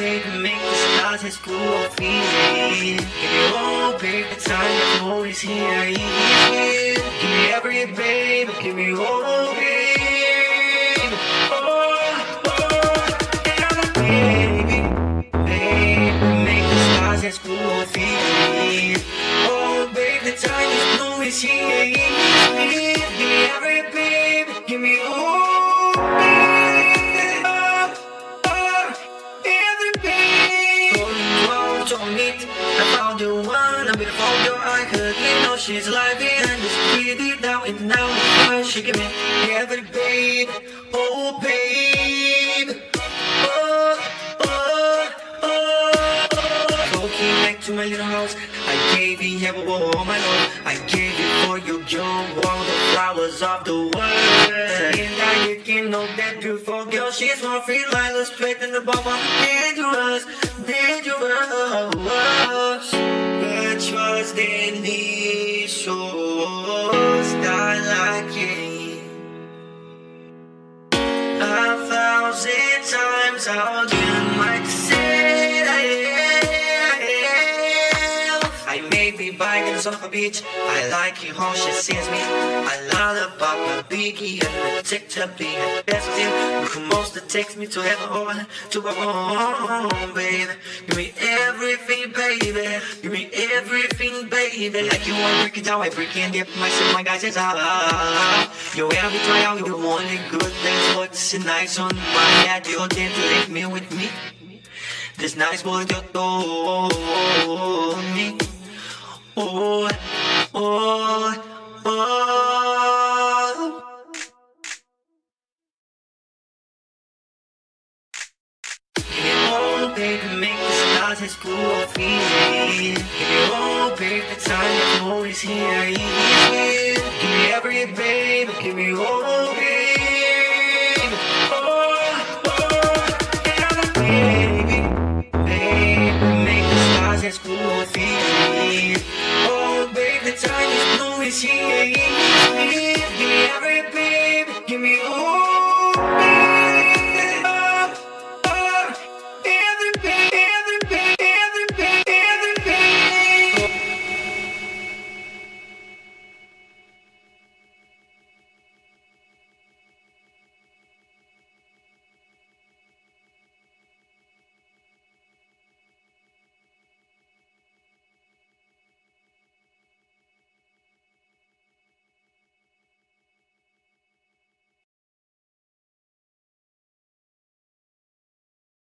baby, make the stars screw off easy. Give me all, baby, the time is here. Give me every, baby, give me all, baby. Oh, oh, baby, baby, make the stars. Oh, baby, time is here. I found the one. Gonna found your eye, cause you know she's alive and it's pretty down and now. She give me every baby, oh babe. Oh, oh, oh, oh. Back to my little house. I gave you every all my love. I gave you for your young all the flowers of the world. And now you can know that beautiful girl. She's more free, like straight in the bubble. Dangerous, dangerous. In me, so start like it. A thousand times I'll give may be bikers off a beach. I like it how she sees me. I love the pop my biggie and the tick to be the best you. Who most takes me to heaven, to a home, baby. Give me everything, baby. Give me everything, baby. Like you want to break it down, I break it dip myself, my guys is out. You every try out, you want it good. That's what's nice on my head. You did to leave me with me. This nice boy you told me. Oh, oh, oh. All, baby, make the stars easy. Give me all, baby, the time is here. Give me every, baby, give me all, baby. she ain't